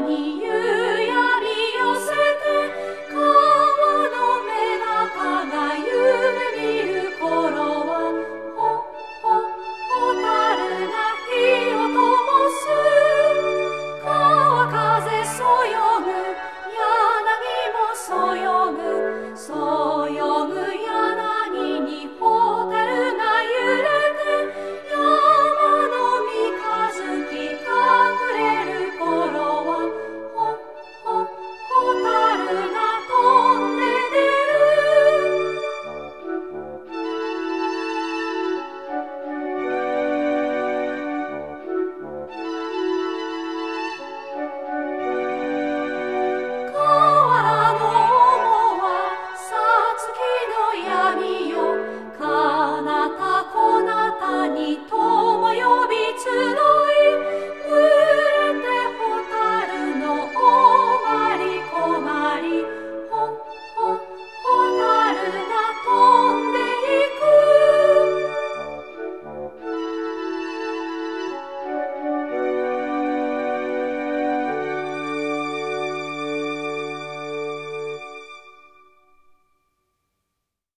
に nome soia